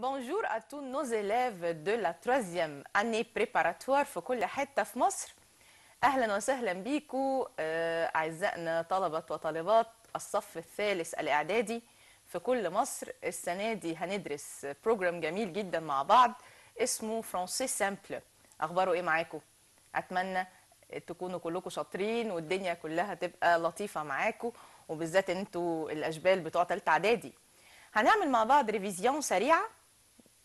Bonjour à tous nos élèves de la troisième année préparatoire في كل حتة في مصر أهلا وسهلا بيكم آه، أعزائنا طلبة وطالبات الصف الثالث الإعدادي في كل مصر السنة دي هندرس programme جميل جدا مع بعض اسمه français simple أخباره إيه معاكم؟ أتمنى تكونوا كلكم شاطرين والدنيا كلها تبقى لطيفة معاكم وبالذات إنتوا الأشبال بتوع تالتة إعدادي. هنعمل مع بعض révision سريعة.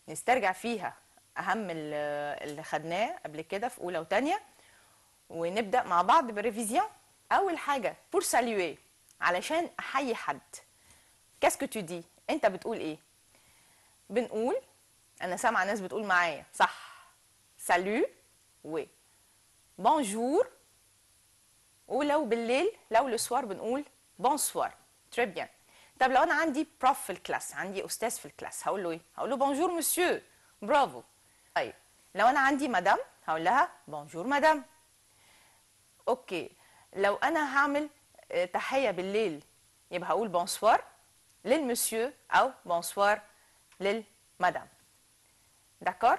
نسترجع فيها أهم ال- اللي خدناه قبل كده في أولى وتانية ونبدأ مع بعض بال révision أول حاجة pour saluer علشان أحيي حد. qu'est-ce que tu dis أنت بتقول إيه؟ بنقول أنا سامعة ناس بتقول معايا. صح. salut و bonjour ولو بالليل لو لو بنقول bonsoir très bien طب لو أنا عندي prof في ال classe عندي أستاذ في ال classe هقول له إيه؟ هقول له bonjour monsieur bravo طيب لو أنا عندي مدام هقول لها bonjour madame okay لو أنا هعمل آه، تحية بالليل يبقى هقول bonsoir لل monsieur أو bonsoir لل madame d'accord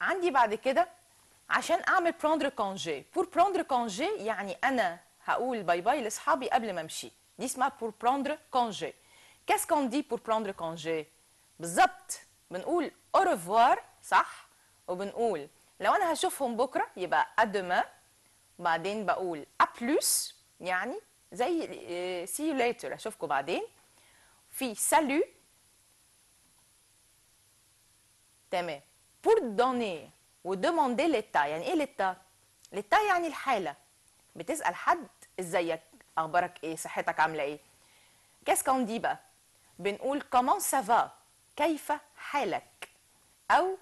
عندي بعد كده عشان أعمل prendre congé pour prendre congé يعني أنا هقول bye bye لأصحابي قبل ما أمشي. دي اسمها pour prendre congé qu'est-ce qu'on dit pour prendre congé بالظبط بنقول au revoir صح وبنقول لو أنا هشوفهم بكره يبقى à demain. بعدين بقول à plus يعني زي see you later اشوفكم بعدين في salut. تمام pour donner ودemander l'état يعني إيه l'état. L'état يعني الحاله بتسال حد ازيك أخبارك إيه؟ صحتك عاملة إيه؟ كاس كون دي بقى؟ بنقول ça va كيف حالك؟ أو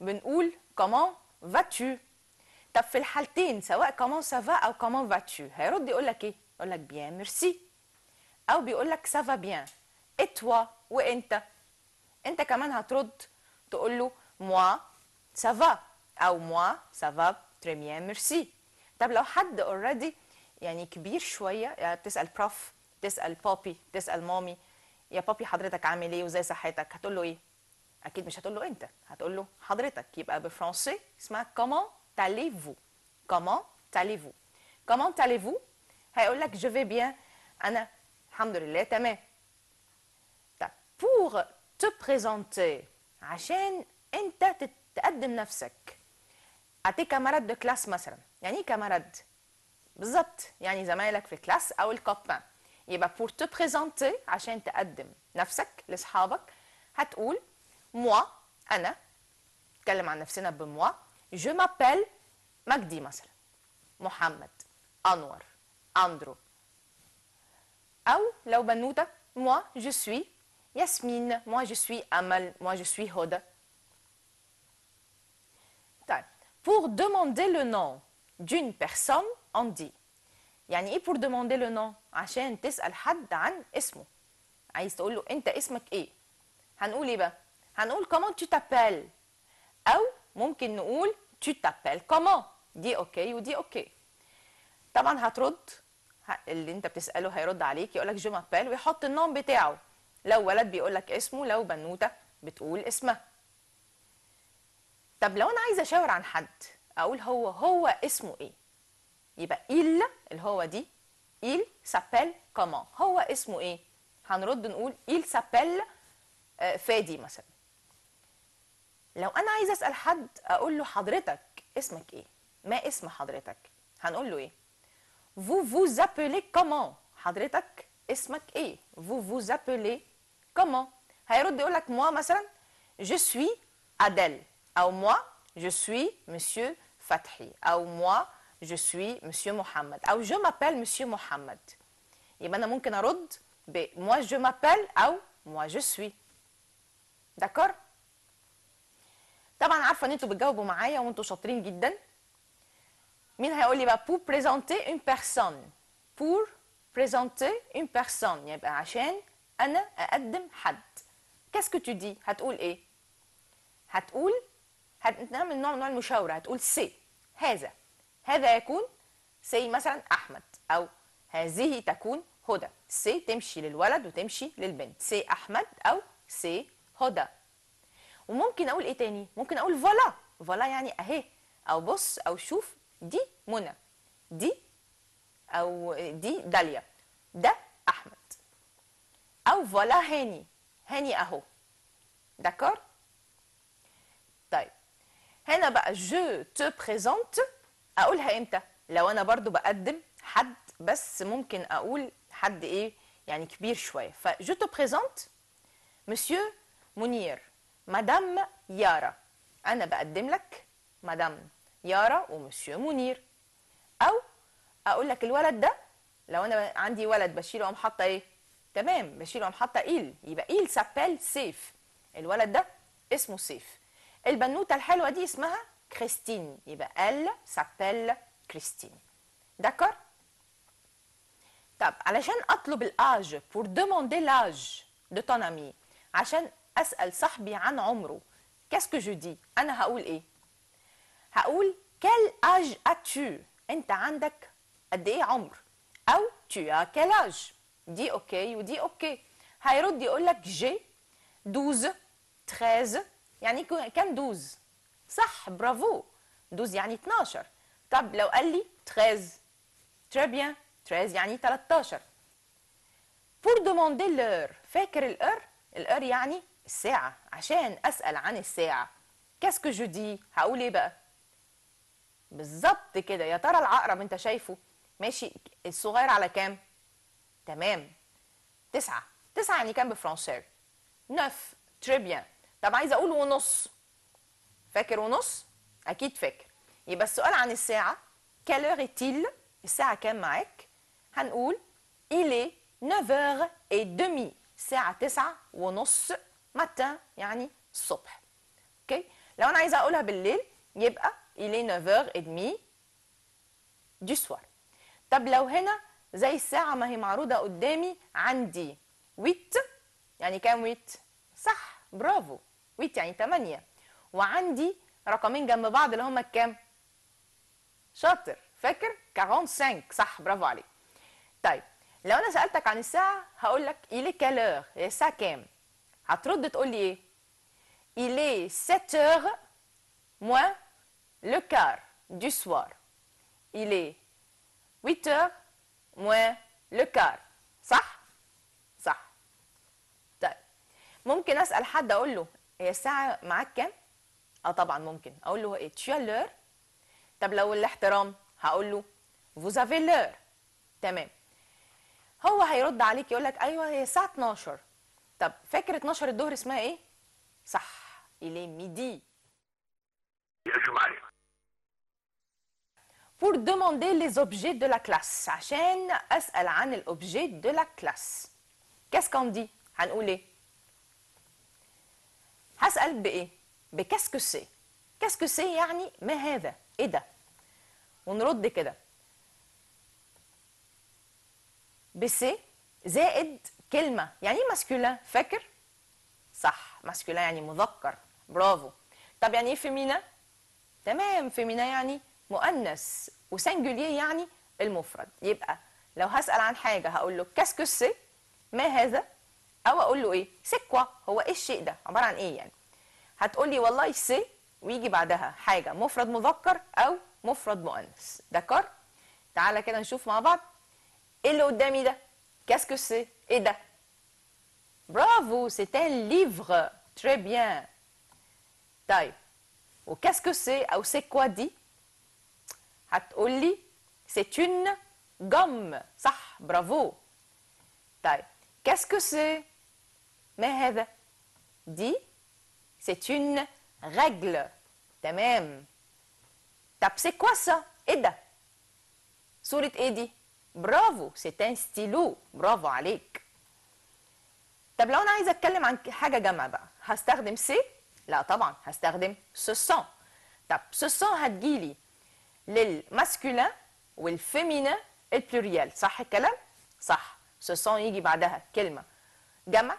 بنقول comment vas-tu طب في الحالتين سواء ça va أو comment vas-tu هيرد يقول لك إيه؟ يقول لك bien merci. أو بيقول لك bien. Et toi وإنت؟ إنت كمان هترد تقول له ça va أو ça va très bien merci. طب لو حد already يعني كبير شوية. يعني بتسأل prof بتسأل papy بتسأل mamie يا بابي حضرتك عامل إيه وزي صحتك؟ هتقول له إيه؟ أكيد مش هتقول له أنت هتقول له حضرتك. يبقى بالفرنسي اسمها comment allez-vous comment allez-vous comment allez-vous هيقول لك je vais bien. أنا الحمد لله تمام. طب pour te présenter عشان أنت تقدم نفسك. à tes camarades de classe مثلا. يعني إيه camarades بالظبط يعني زمايلك في ال classe أو ال copains يبقى pour te présenter عشان تقدم. نفسك لأصحابك. هتقول moi أنا. نتكلم عن نفسنا بموا je m'appelle مجدي مثلا. محمد. أنور. أندرو. أو لو بنوته moi je suis ياسمين. moi je suis أمل. moi je suis هدى. طيب. Pour demander le nom d'une personne dit. يعني إيه pour demander le nom? عشان تسأل حد عن اسمه. عايز تقول له أنت اسمك إيه؟ هنقول إيه بقى؟ هنقول comment tu t'appelles. أو ممكن نقول tu t'appelles. comment دي okay ودي okay طبعا هترد. اللي أنت بتسأله هيرد عليك يقول لك je m'appelle ويحط ال nom بتاعه. لو ولد بيقول لك اسمه لو بنوتة بتقول اسمها. طب لو أنا عايزة أشاور عن حد أقول هو هو اسمه إيه؟ يبقى il اللي هو دي il s'appelle comment هو اسمه إيه؟ هنرد نقول il s'appelle آه، فادي مثلا. لو أنا عايزه أسأل حد أقول له حضرتك اسمك إيه؟ ما اسم حضرتك؟ هنقول له إيه؟ Vous vous appelez comment حضرتك اسمك إيه؟ Vous vous appelez comment هيرد يقول لك moi مثلا je suis Adèle. أو moi je suis monsieur فتحي أو moi je suis monsieur محمد أو je m'appelle monsieur محمد يبقى أنا ممكن ارد ب moi je m'appelle أو moi je suis. D'accord? طبعا عارفة إن أنتوا بتجاوبوا معايا وانتوا شاطرين جدا. مين هيقول لي بقى pour présenter une personne pour présenter une personne. يبقى عشان أنا أقدم حد. Qu'est-ce que tu dis هتقول إيه؟ هتقول هنعمل نوع من نوع المشاورة. هتقول c'est. هذا. هذا يكون c'est مثلا أحمد أو هذه تكون هدى. c'est تمشي للولد وتمشي للبنت. سي أحمد أو سي هدى. وممكن أقول إيه تاني؟ ممكن أقول voilà. voilà يعني أهي أو بص أو شوف دي منى. دي أو دي داليا. ده أحمد. أو voilà هاني. هاني أهو. d'accord؟ طيب. هنا بقى je te présente أقولها إمتى؟ لو أنا برضو بقدم حد بس ممكن أقول حد إيه؟ يعني كبير شوية. ف je te présente monsieur منير مدام يارا. أنا بقدم لك مدام يارا ومسيو منير أو أقول لك الولد ده لو أنا عندي ولد بشيله وأقوم حاطة إيه؟ تمام بشيله وأقوم حاطة il. يبقى il s'appelle سيف. الولد ده اسمه سيف. البنوتة الحلوة دي اسمها كريستين يبقى elle s'appelle كريستين d'accord طب علشان اطلب الاج pour demander l'âge de ton ami. عشان اسال صاحبي عن عمره qu'est-ce que je dis? أنا هقول إيه هقول quel âge as-tu? انت عندك قد إيه عمر أو tu as quel âge? دي okay ودي okay هيرد يقول لك j'ai 12 13 يعني كام 12 صح برافو. 12 يعني 12 طب لو قال لي 13 très bien. 13 يعني 13 pour demander l'heure. فاكر ال heure ال heure يعني الساعة. عشان أسأل عن الساعة. Que je dis هقول إيه بقى؟ بالظبط كده. يا ترى العقرب أنت شايفه؟ ماشي. الصغير على كام؟ تمام. تسعة. تسعة يعني كام بالفرنساوي نف تري بيان طب عايزه أقول ونص. فاكر ونص؟ أكيد فاكر. يبقى السؤال عن الساعة heure est-il الساعة كام معاك؟ هنقول est 9h et demi الساعة 9 ونص matin يعني الصبح. okay لو أنا عايزة أقولها بالليل يبقى est 9h et demi du soir. طب لو هنا زي الساعة ما هي معروضة قدامي عندي huit يعني كام huit؟ صح bravo. huit يعني 8 وعندي رقمين جنب بعض اللي هما الكام؟ شاطر فاكر؟ 45 صح برافو عليك طيب لو أنا سألتك عن الساعة هقول لك heure؟ هي الساعة كام؟ هترد تقول لي إيه؟ est 7 heures moins le quart du soir il est 8 heures moins le quart صح؟ صح طيب ممكن أسأل حد أقول له هي الساعة معاك كام؟ آه طبعا ممكن. أقول له إيه tu as l'heure طب لو الاحترام؟ هقول له vous avez l'heure. تمام. هو هيرد عليك يقول لك أيوه هي الساعة 12 طب فاكر 12 الظهر اسمها إيه؟ صح. Il est midi. يقفوا معايا pour demander les objets de la classe. عشان أسأل عن الاوبجي de la classe. Qu'est-ce qu'on dit هنقول إيه؟ هسأل بإيه؟ ب qu'est-ce que c'est qu'est-ce que c'est يعني ما هذا؟ إيه ده؟ ونرد كده. ب c'est زائد كلمة. يعني إيه masculin فاكر؟ صح. masculin يعني مذكر. برافو. طب يعني إيه féminin؟ تمام. féminin يعني مؤنث. و singulier يعني المفرد. يبقى لو هسأل عن حاجة هقول له qu'est-ce que c'est ما هذا؟ أو أقول له إيه؟ c'est quoi هو إيه الشيء ده؟ عبارة عن إيه يعني؟ هتقول لي والله c'est ويجي بعدها حاجة مفرد مذكر أو مفرد مؤنث. d'accord تعالى كده نشوف مع بعض. إيه اللي قدامي ده؟ qu'est-ce que c'est إيه ده؟ bravo c'est un livre très bien طيب و qu'est-ce que c'est أو c'est quoi دي هتقول لي c'est une gomme. صح برافو. طيب que c'est ما هذا؟ دي c'est une règle. تمام طب c'est quoi ça? إيه ده صورة إيه دي برافو c'est un stylo. برافو عليك طب لو أنا عايزه اتكلم عن حاجة جمع بقى هستخدم سي لا طبعا هستخدم sont. طب sont هتجيلي للماسكولين والفيمينين البلوريال صح الكلام صح sont يجي بعدها كلمه جمع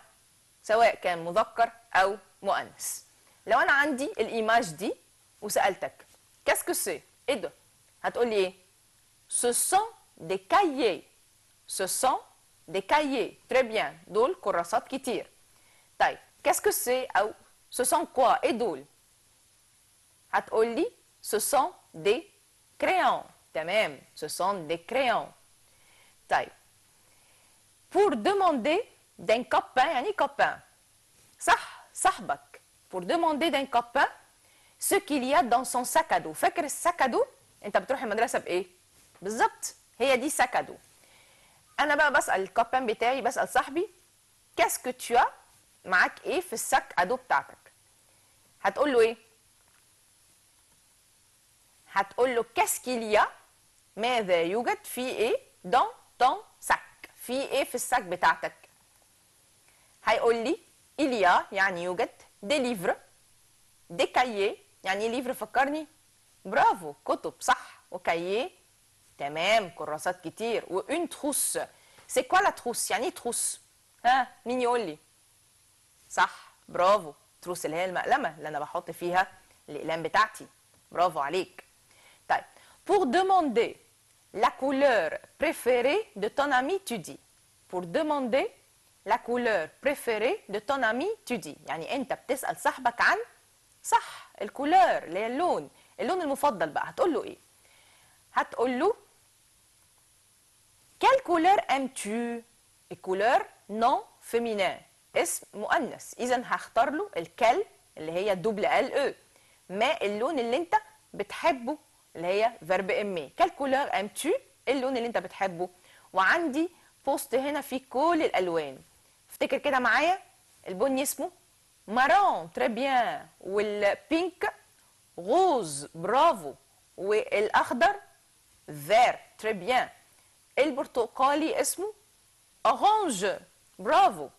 سواء كان مذكر أو مؤنث لو انا عندي الايماج دي وسالتك كاسكو سي ايه ده هتقول لي ايه ce sont des cahiers ce sont des cahiers très bien دول كراسات كتير طيب qu'est-ce que c'est او ce sont quoi ايه دول هتقول لي ce sont des crayons تمام ce sont des crayons طيب pour demander d'un copain يعني copain صح صاحبك pour demander d'un copain dans son sac à dos. فاكر الساك à dos انت بتروح المدرسة بإيه؟ بالظبط هي دي dos أنا بقى بسأل الكابان بتاعي بسأل صاحبي tu as معاك إيه في الساك ادو بتاعتك؟ هتقول له إيه؟ هتقول له a ماذا يوجد في إيه dans ton sac في إيه في الساك بتاعتك؟ هيقول لي il y a يعني يوجد des livres des cahiers يعني إيه livre فكرني برافو كتب صح وكاييه تمام كراسات كتير و une trousse. C'est quoi la trousse يعني إيه trousse? ها مين يقول لي صح برافو تروس اللي هي المقلمه اللي أنا بحط فيها الاقلام بتاعتي برافو عليك طيب pour demander la couleur préférée de ton ami tu dis. Pour demander la couleur préférée de ton ami tu dis. يعني انت بتسأل صاحبك عن صح الكولور اللي هي اللون. اللون المفضل بقى هتقول له إيه؟ هتقول له quelle couleur aimes-tu? ال couleur nom féminin. اسم مؤنث. اذا هختار له ال quelle اللي هي double l أو ما اللون اللي انت بتحبه اللي هي verbe aimer quelle couleur aimes-tu اللون اللي انت بتحبه. وعندي بوست هنا فيه كل الألوان. افتكر كده معايا. البني اسمه marron très bien وال pink rose برافو والأخضر vert très bien البرتقالي اسمه orange برافو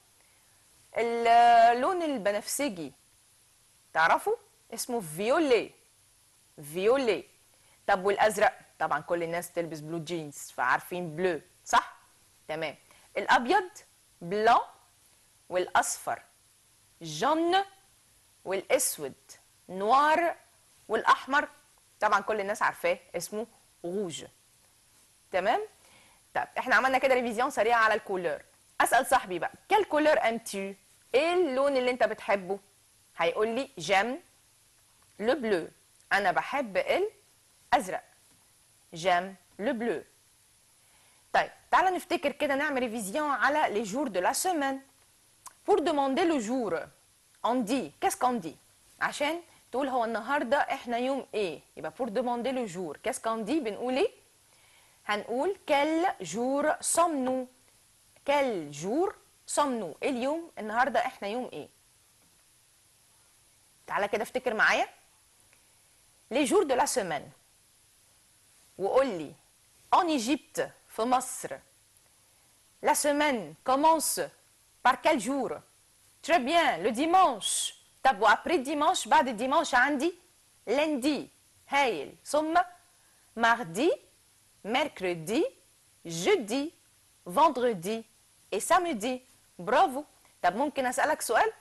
اللون البنفسجي تعرفوا؟ اسمه violet violet طب والأزرق؟ طبعا كل الناس تلبس blue jeans فعارفين bleu صح؟ تمام. الأبيض blanc والأصفر jaune والأسود noir والأحمر. طبعا كل الناس عارفاه اسمه روج تمام؟ طب إحنا عملنا كده révision سريعة على ال couleur أسأل صاحبي بقى quelle couleur aimes إيه اللون اللي أنت بتحبه؟ هيقول لي j'aime le bleu أنا بحب الأزرق. j'aime le bleu طيب تعالى نفتكر كده نعمل révision على les jours de la semaine pour demander le jour on dit qu'est-ce qu'on dit عشان تقول هو النهارده إحنا يوم إيه يبقى pour demander le jour qu'est-ce qu'on dit بنقول إيه هنقول quel jour sommes-nous quel jour sommes-nous اليوم النهارده إحنا يوم إيه تعالى كده افتكر معايا les jours de la semaine وقول لي en Égypte في مصر la semaine commence par quel jour très bien le dimanche طب وابري dimanche بعد dimanche عندي lundi هايل ثم mardi mercredi jeudi vendredi et samedi برافو طب ممكن اسالك سؤال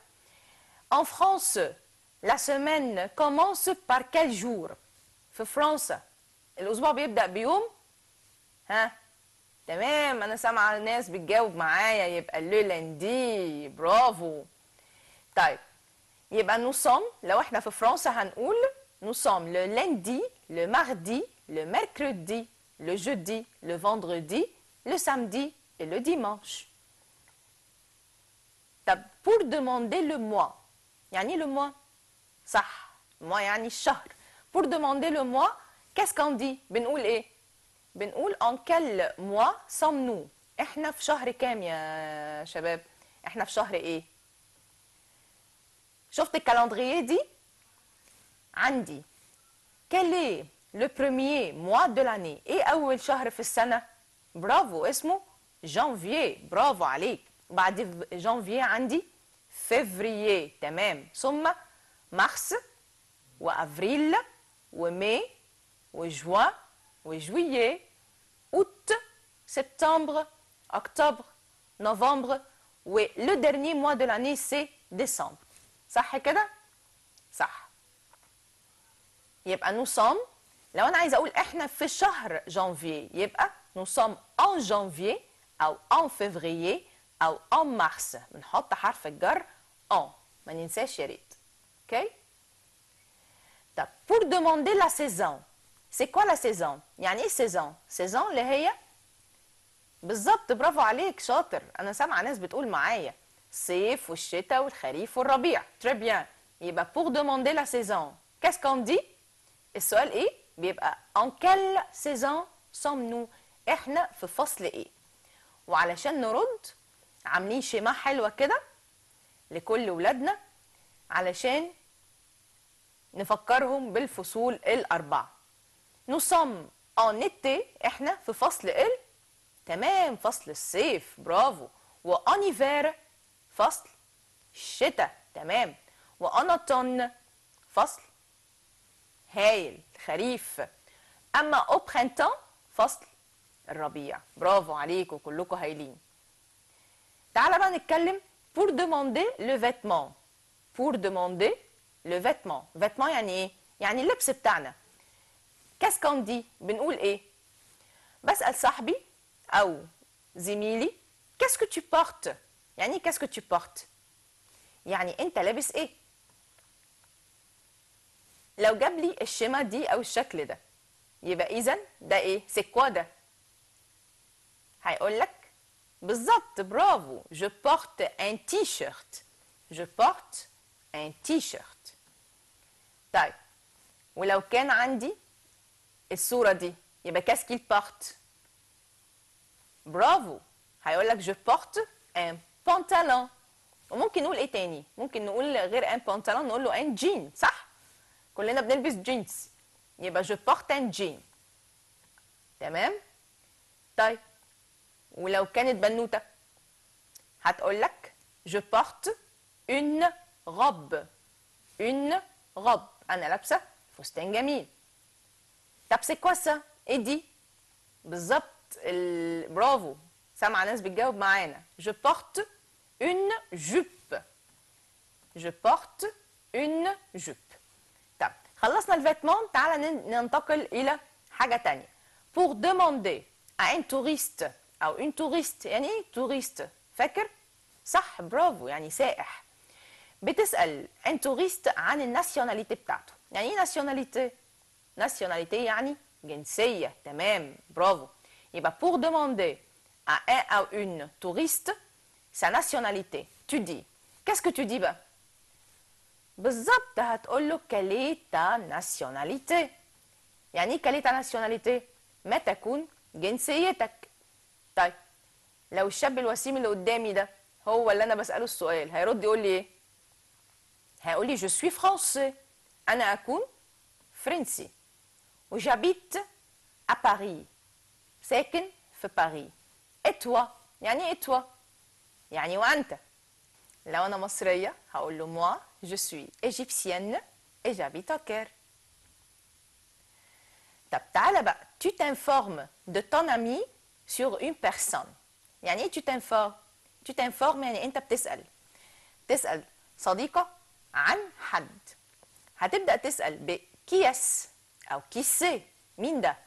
en France la semaine commence par quel jour في فرنسا الاسبوع بيبدا بيوم ها تمام أنا سامعة الناس بتجاوب معايا يبقى le lundi برافو. طيب يبقى nous sommes لو إحنا في فرنسا هنقول nous sommes le lundi le mardi le mercredi le jeudi, le vendredi, le samedi et le. طب pour demander le mois يعني le mois صح mois يعني الشهر. pour demander le mois qu'est-ce qu'on dit بنقول إيه؟ بنقول en quel mois sommes-nous إحنا في شهر كام يا شباب؟ إحنا في شهر إيه؟ شفت الكالندرية دي؟ عندي. Est le premier mois de l'année؟ إيه أول شهر في السنة؟ برافو اسمه جانفيي برافو عليك. بعد جانفيي عندي فيفريي تمام. ثم مارس وافريل وماي وجوان وجويي اوت سبتمبر اكتوبر نوفمبر ولو dernier mois de l'année c'est décembre. صح كده صح يبقى nous sommes لو أنا عايزه أقول إحنا في شهر جانفيي يبقى nous sommes en janvier أو en février أو en mars. بنحط حرف الجر en. ما ننساش يا ريت أوكي طب pour demander la saison. C'est quoi la saison? يعني إيه saison? Saison اللي هي بالظبط برافو عليك شاطر. أنا سامعة ناس بتقول معايا. الصيف والشتاء والخريف والربيع. Très bien. يبقى pour demander la saison. Qu'est-ce qu'on dit? السؤال إيه؟ بيبقى en quelle saison sommes-nous? إحنا في فصل إيه؟ وعلشان نرد عاملين شيماء حلوة كده لكل ولادنا علشان نفكرهم بالفصول الأربعة. Nous sommes en été إحنا في فصل ال تمام فصل الصيف برافو. وان hiver فصل الشتاء تمام. وان فصل هايل الخريف أما au printemps فصل الربيع. برافو عليكم كلكم هايلين. تعالى بقى نتكلم pour demander le vêtement. Pour demander le vêtement. Vêtement يعني إيه؟ يعني اللبس بتاعنا. Qu'on dit بنقول إيه؟ بسأل صاحبي أو زميلي que tu portes يعني إيه que tu portes يعني أنت لابس إيه؟ لو جاب لي الشمة دي أو الشكل ده يبقى اذا ده إيه؟ quoi ده. هيقول لك بالظبط برافو je porte un t-shirt. Je porte un t-shirt. طيب ولو كان عندي الصورة دي. يبقى qu'est-ce qu'il porte برافو. هيقول لك je porte un pantalon. وممكن نقول إيه تاني؟ ممكن نقول غير un pantalon نقول له un jean صح؟ كلنا بنلبس جينز يبقى je porte un jean. تمام؟ طيب. ولو كانت بنوتة. هتقول لك je porte une robe. une robe. أنا لابسة فستان جميل. طب سي كوا سا. إيه دي؟ بالظبط ال- برافو. سامعه ناس بتجاوب معانا. Je porte une jupe. Je porte une jupe. طب خلصنا ال vêtements تعالى نن- ننتقل إلى حاجة تانية. Pour demander à un touriste أو une touriste يعني إيه touriste فاكر؟ صح برافو يعني سائح. بتسأل un touriste عن الناسيوناليتي بتاعته. يعني إيه ناسيوناليتي؟ ناسيوناليتي يعني جنسية تمام برافو يبقى pour demander à un ou une touriste sa nationalité tu dis qu'est-ce que tu dis بقى بالظبط هتقول له quelle est ta nationalité? يعني إيه quelle est ta nationalité? ما تكون جنسيتك طيب لو الشاب الوسيم اللي قدامي ده هو اللي أنا بسأله السؤال هيرد يقول لي إيه هيقول لي je suis français. أنا اكون فرنسي وجابيت à Paris ساكن في باريس et toi يعني ايه toi يعني وانت لو انا مصريه هقول له moi je suis égyptienne et j'habite au Caire طب تعالى بقى tu t'informes de ton ami sur une personne يعني ايه tu t'informes tu t'informes يعني انت بتسأل تسأل صديقة عن حد هتبدأ تسأل ب qui est أو qui c'est مين ده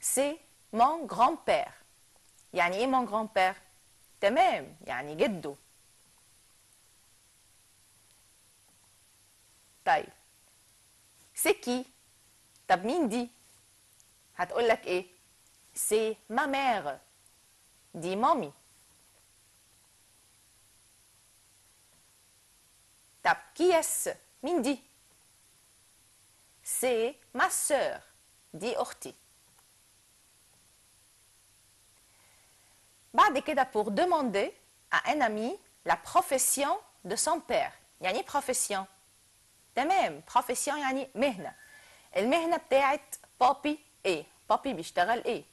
c'est mon grand-père يعني إيه mon grand-père تمام يعني جده طيب c'est qui طب مين دي هتقول لك إيه c'est ma mère دي مامي طب qui est مين دي c'est ma sœur دي اختي بعد كده pour demander à un ami la profession de son père يعني ايه profession تمام profession يعني مهنة المهنة بتاعت بابي ايه بابي بيشتغل ايه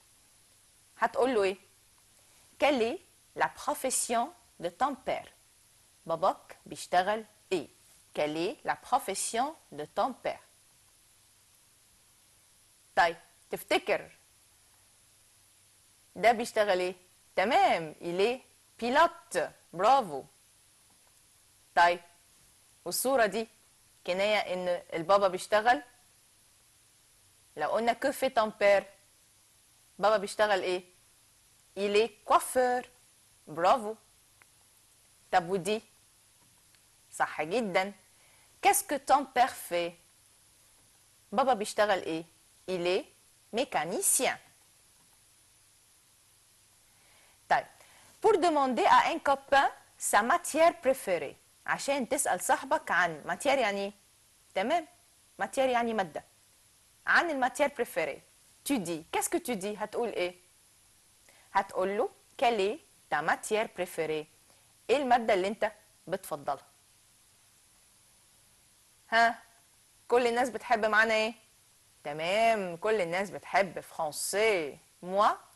هتقول له ايه quelle est la profession de ton père باباك بيشتغل إيه quelle est la profession de ton père. طيب تفتكر ده بيشتغل إيه تمام il est pilote. برافو طيب والصورة دي كناية ان البابا بيشتغل لو قلنا que fait ton père. بابا بيشتغل إيه il est coiffeur. برافو طب ودي صح جدا. qu'est-ce que ton père fait بابا بيشتغل إيه il est mécanicien طيب pour demander à un copain sa matière préférée. عشان تسال صاحبك عن matière يعني تمام matière يعني ماده عن ال matière préférée tu dis. Qu'est-ce que tu dis? هتقول إيه هتقول له quelle est ta préférée إيه الماده اللي انت بتفضلها ها كل الناس بتجاوب معانا إيه؟ تمام كل الناس بتحب français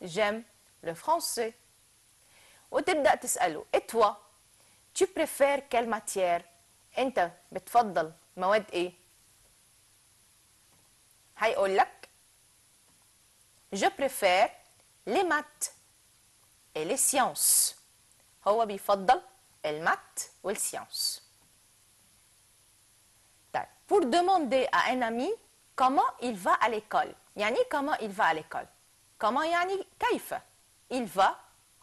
j'aime le français. وتبدأ تسأله et toi tu préfères quelle matière? أنت بتفضل مواد إيه؟ هيقول لك je préfère les maths et les sciences. هو بيفضل المات والسيانس. طيب pour demander à un ami comment il va à l'école. يعني comment il va à l'école. Comment يعني كيف il va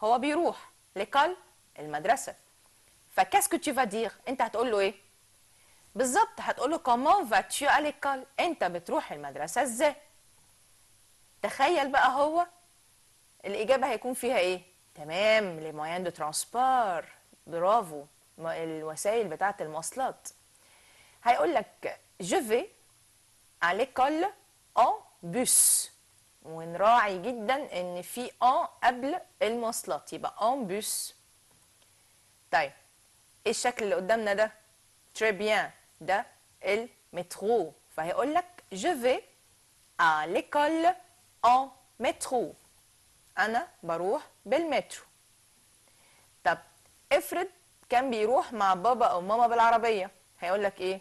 هو بيروح l'école المدرسة ف qu'est-ce que tu vas dire? انت هتقول له إيه بالظبط هتقول له comment vas-tu à l'école? انت بتروح المدرسة إزاي تخيل بقى هو الإجابة هيكون فيها إيه؟ تمام les moyens de transport برافو الوسائل بتاعة المواصلات هيقول لك je vais à l'école en bus. ونراعي جدا إن في en قبل المواصلات. يبقى en bus. طيب إيه الشكل اللي قدامنا ده؟ Très bien. ده المترو. فهيقول لك je vais à l'école en métro. أنا بروح بالمترو. طب افرض كان بيروح مع بابا أو ماما بالعربية. هيقول لك إيه؟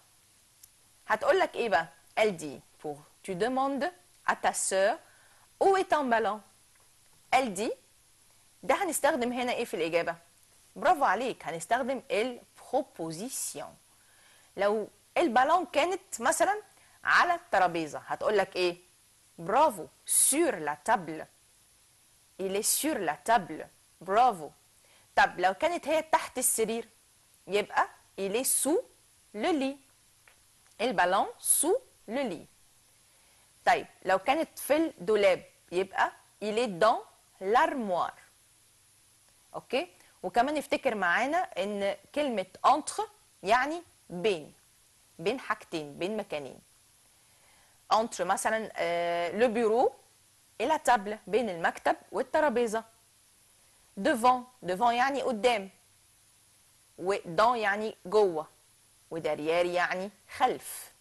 هتقول لك إيه بقى؟ Elle dit pour tu demandes à ta sœur où est ton ballon elle dit ده هنستخدم هنا إيه في الإجابة؟ برافو عليك هنستخدم ال préposition لو البالون كانت مثلا على الترابيزة هتقول لك إيه؟ برافو sur la table. Il est sur la table. برافو. طب لو كانت هي تحت السرير يبقى il est sous le lit. ال ballon sous le lit. طيب لو كانت في الدولاب يبقى est dans l'armoire. أوكي وكمان افتكر معانا ان كلمة entre يعني بين بين حاجتين بين مكانين entre مثلا le bureau la table. بين المكتب والترابيزة devant. Devant يعني قدام و dans يعني جوه و derrière يعني خلف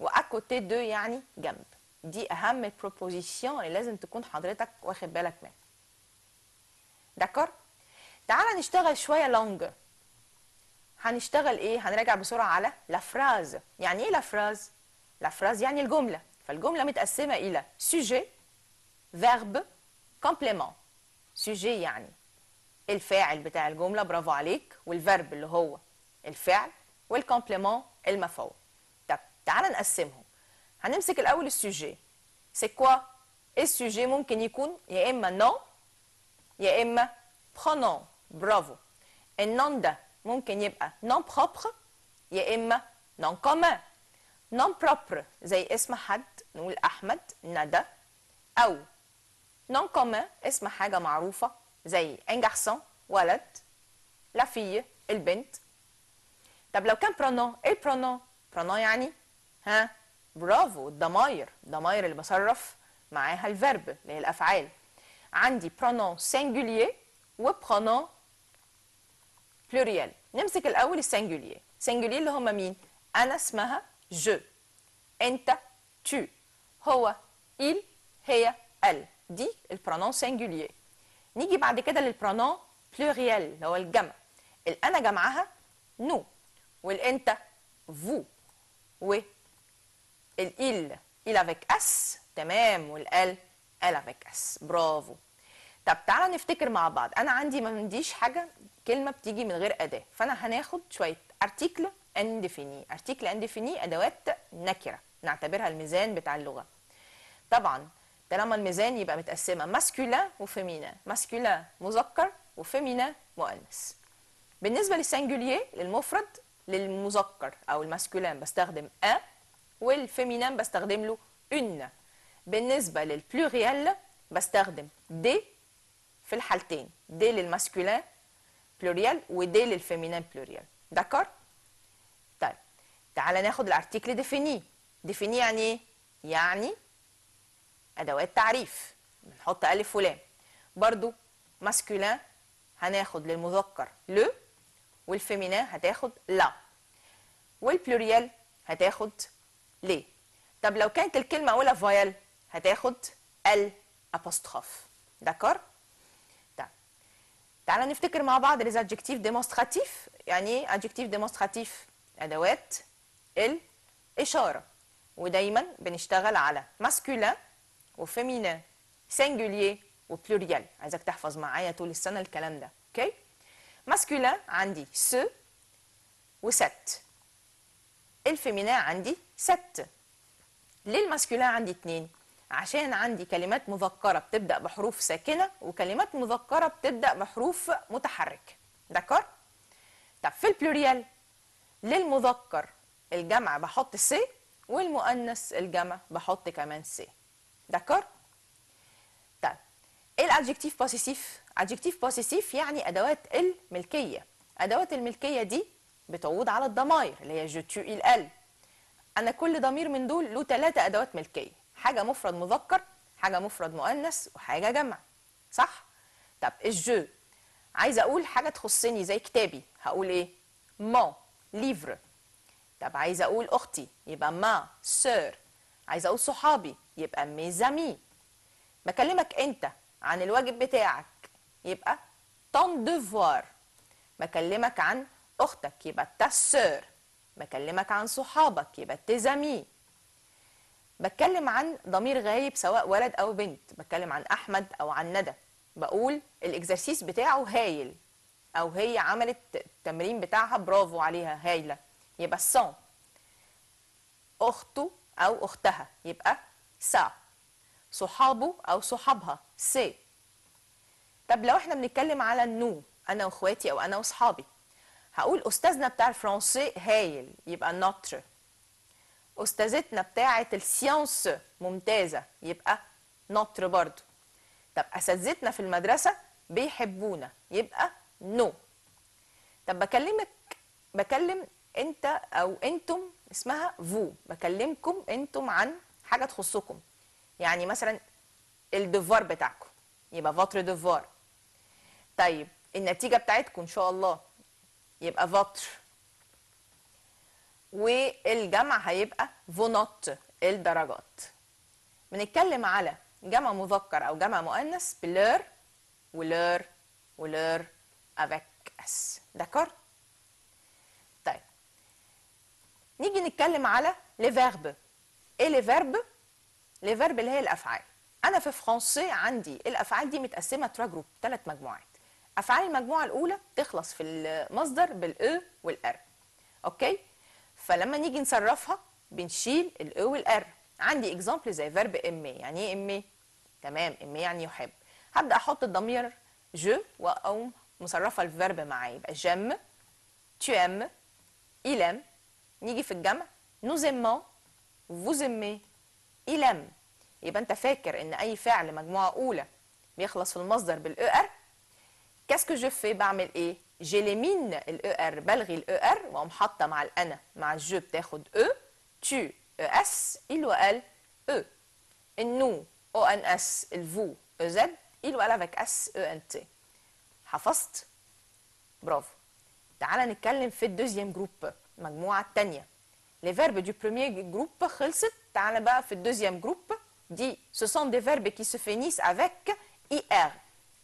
و à côté de يعني جنب. دي أهم ال prépositions اللي لازم تكون حضرتك واخد بالك منها. d'accord تعال نشتغل شوية langue هنشتغل إيه؟ هنراجع بسرعة على la phrase يعني إيه la phrase la phrase يعني الجملة. فالجملة متقسمة إلى sujet verbe complément sujet يعني الفاعل بتاع الجملة برافو عليك. وال verbe اللي هو الفعل وال complément المفعول. طب تعال نقسمهم. هنمسك الأول ال sujet. c'est quoi ال sujet ممكن يكون يا إما nom يا إما pronom برافو ال nom ده ممكن يبقى nom propre يا إما nom commun nom propre زي اسم حد نقول أحمد ندى أو nom commun اسم حاجة معروفة زي un garçon ولد. la fille البنت. طب لو كان pronom إيه ال pronom pronom يعني؟ ها؟ برافو الضماير الضماير اللي بصرف معاها ال verbe اللي هي الافعال عندي pronom singulier و pronom pluriel نمسك الأول ال singulier singulier اللي هما مين؟ أنا اسمها je أنت tu. هو il هي elle. دي ال pronom singulier نيجي بعد كده لل pronom pluriel اللي هو الجمع. الانا جمعها nous والانت vous و ال il ils avec s تمام وال elle elles avec s برافو طب تعالى نفتكر مع بعض. أنا عندي ما عنديش حاجة كلمة بتيجي من غير أداة. فأنا هناخد شوية articles indéfinis articles indéfinis أدوات نكرة. نعتبرها الميزان بتاع اللغة. طبعا طالما الميزان يبقى متقسمة masculin و féminin masculin مذكر و féminin مؤنث. بالنسبة لل singulier للمفرد للمذكر أو ال masculin بستخدم un وال féminin بستخدم له une بالنسبة لل pluriel بستخدم des في الحالتين des لل masculin pluriel و des لل féminin pluriel. d'accord؟ طيب تعالى ناخد ال articles définis définis يعني إيه يعني أدوات تعريف. بنحط الف ولام برضو masculin هناخد للمذكر le وال féminin هتاخد la. وال pluriel هتاخد les؟ طب لو كانت الكلمة أولها voyelle هتاخد ال apostrophe d'accord طيب. تعالى نفتكر مع بعض les adjectifs démonstratifs. يعني إيه adjectif démonstratif أدوات الاشاره ودايما بنشتغل على masculin و féminin singulier و pluriel عايزك تحفظ معايا طول السنة الكلام ده. أوكي؟ Masculin عندي ce و cet ال féminin عندي cette ليه ال masculin عندي اتنين عشان عندي كلمات مذكرة بتبدأ بحروف ساكنة وكلمات مذكرة بتبدأ بحروف متحركة d'accord طب في ال pluriel للمذكر الجمع بحط ces والمؤنث الجمع بحط كمان ces طيب إيه ال adjectif possessif adjectif possessif يعني أدوات الملكية. أدوات الملكية دي بتعود على الضمائر اللي هي je tu il elle أنا كل ضمير من دول له ثلاثة أدوات ملكية. حاجة مفرد مذكر حاجة مفرد مؤنث وحاجة جمع. صح؟ طب ال je عايزة أقول حاجة تخصني زي كتابي. هقول إيه؟ mon livre طب عايزة أقول أختي يبقى ma sœur عايزة أقول صحابي يبقى ميزامي بكلمك أنت عن الواجب بتاعك. يبقى ton devoir. بكلمك عن أختك يبقى ta sœur. بكلمك عن صحابك يبقى amis. بتكلم عن ضمير غايب سواء ولد أو بنت. بتكلم عن أحمد أو عن ندى. بقول الإكزرسيس بتاعه هايل أو هي عملت التمرين بتاعها برافو عليها هايلة. يبقى son أخته أو أختها يبقى sa صحابه أو صحابها ses طب لو إحنا بنتكلم على ال nous أنا وإخواتي أو أنا وأصحابي هقول أستاذنا بتاع الفرنسي هايل يبقى notre. أستاذتنا بتاعة ال sciences ممتازة يبقى notre برضو. طب أساتذتنا في المدرسة بيحبونا يبقى nos. طب بكلمك بكلم أنت أو أنتم اسمها vous بكلمكم أنتم عن حاجة تخصكم. يعني مثلا ال devoir بتاعكم يبقى votre devoir طيب النتيجة بتاعتكم إن شاء الله يبقى votre والجمع هيبقى vos notes الدرجات. بنتكلم على جمع مذكر أو جمع مؤنث ب leur و leur و leurs avec s d'accord طيب نيجي نتكلم على les verbes إيه les verbes les verbes اللي هي الأفعال. أنا في فرنسي عندي الأفعال دي متقسمة trois groupes ثلاث مجموعات. أفعال المجموعة الأولى تخلص في المصدر بال e وال r أوكي؟ فلما نيجي نصرفها بنشيل ال e وال r عندي exemple زي verbe aimer يعني إيه امي تمام امي يعني يحب. هبدأ أحط الضمير je وأقوم مصرفة ال verbe معاه يبقى j'aime tu aimes il aime. نيجي في الجمع nous aimons vous aimez ils aiment. يبقى أنت فاكر إن أي فعل مجموعة أولى بيخلص في المصدر بال e r je fais بعمل إيه؟ j'élimine ال e r بلغي ال e r وأقوم حاطة مع الانا مع ال je بتاخد e tu E S il ال nous O N S ال vous E Z il و elle avec S E N T حفظت؟ برافو. تعالى نتكلم في ال deuxième groupe المجموعه الثانية les verbes du premier groupe خلصت. تعالى بقى في ال deuxième groupe. دي ce sont des verbes qui se finissent avec ir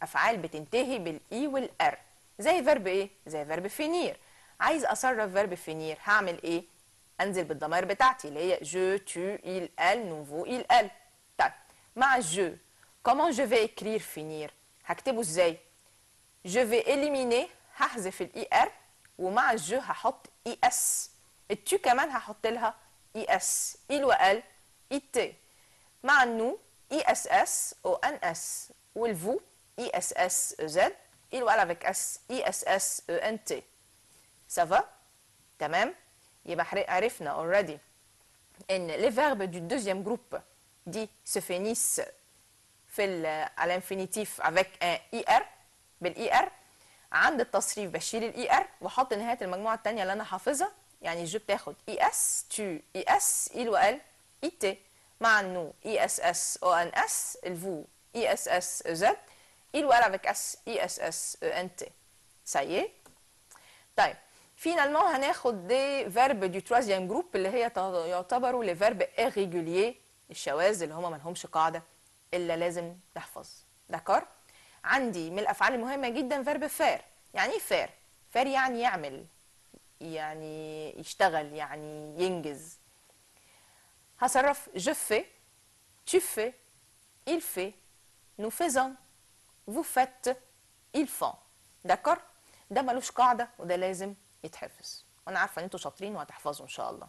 أفعال بتنتهي بال I وال R زي verbe إيه زي verbe finir عايز أصرف verbe finir هعمل إيه؟ أنزل بالضمائر بتاعتي اللي هي je il elle nous vous il elle. طيب مع je comment je vais écrire finir هكتبه إزاي؟ je vais éliminer هحذف ال I R ومع ال je هحط I S ال tu كمان هحط لها I S il و elle I T مع ال nous I S S O N S وال vous E Z il و elle avec S I S S N T ça va? تمام يبقى عرفنا already. إن les verbes du deuxième groupe دي se finissent في à l'infinitif avec un IR بال I R عند التصريف بشيل الاي ار واحط نهاية المجموعة الثانية اللي أنا حافظها. يعني ال je بتاخد I S tu I S il و elle I T مع ال nous I S S O N S ال vous I S S Z il و elle avec S I S S N T ça y est. طيب. هناخد des verbes du troisième groupe اللي هي يعتبروا les verbes irréguliers الشواذ اللي هم ما لهمش قاعدة إلا لازم تحفظ d'accord عندي من الأفعال المهمة جدا verbe faire يعني إيه faire faire يعني يعمل. يعني يشتغل يعني ينجز. هصرف je fais tu fais il fait nous vous faites ils font. d'accord ده ملوش قاعدة وده لازم يتحفظ. وأنا عارفة إن أنتوا شاطرين وهتحفظوا إن شاء الله.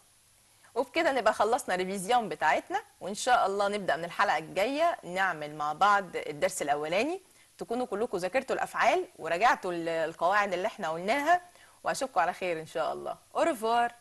وبكده نبقى خلصنا révision بتاعتنا وإن شاء الله نبدأ من الحلقة الجاية نعمل مع بعض الدرس الأولاني. تكونوا كلكم ذاكرتوا الأفعال وراجعتوا ال- القواعد اللي إحنا قلناها وأشوفكم على خير إن شاء الله. Revoir!